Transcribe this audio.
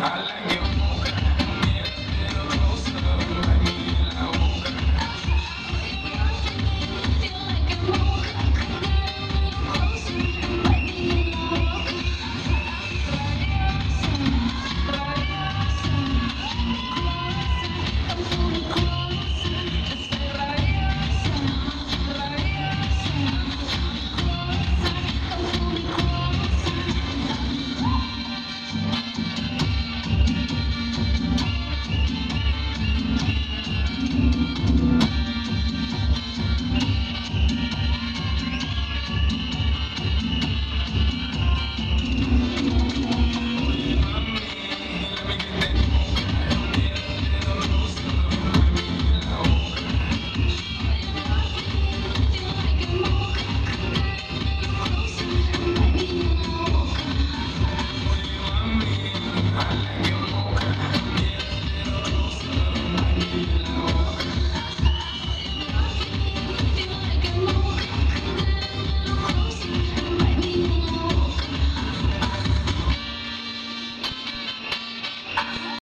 Hallelujah.